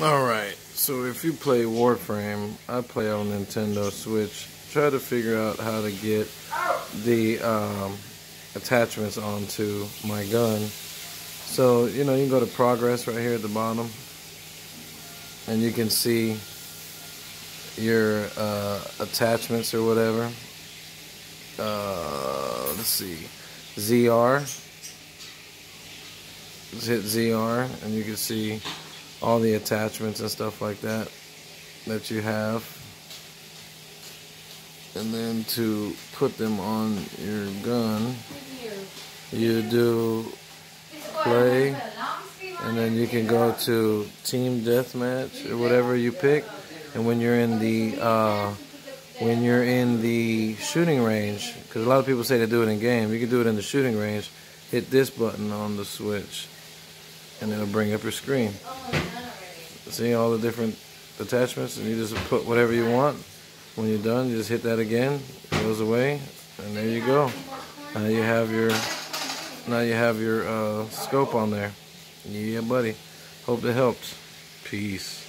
Alright, so if you play Warframe, I play on Nintendo Switch. Try to figure out how to get the um, attachments onto my gun. So, you know, you can go to progress right here at the bottom. And you can see your uh, attachments or whatever. Uh, let's see. ZR. Just hit ZR and you can see all the attachments and stuff like that that you have. And then to put them on your gun you do play and then you can go to team deathmatch or whatever you pick. And when you're in the uh, when you're in the shooting range because a lot of people say to do it in game you can do it in the shooting range hit this button on the switch and it'll bring up your screen See all the different attachments and you just put whatever you want. When you're done, you just hit that again, it goes away, and there you go. Now you have your now you have your uh, scope on there. Yeah, buddy. Hope it helps. Peace.